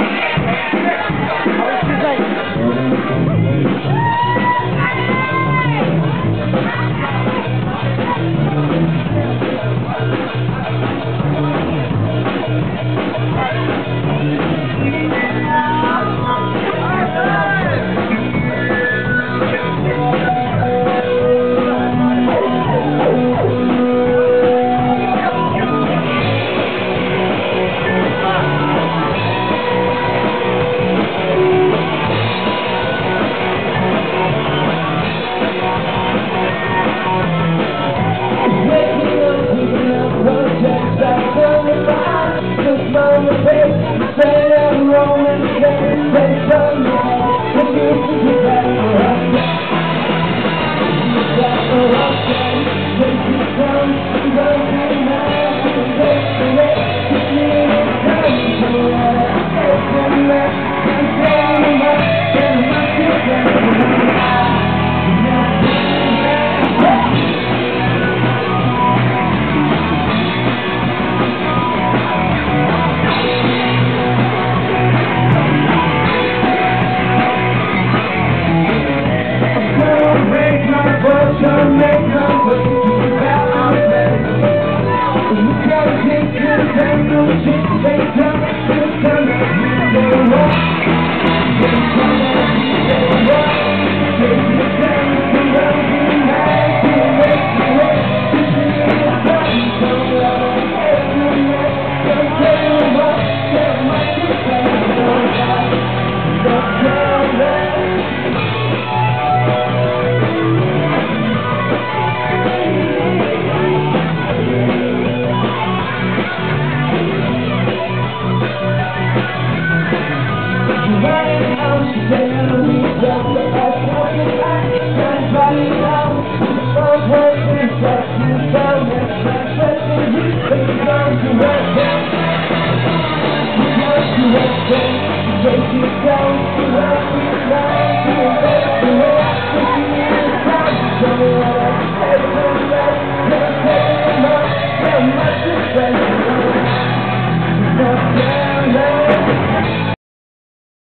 Thank you. Right now.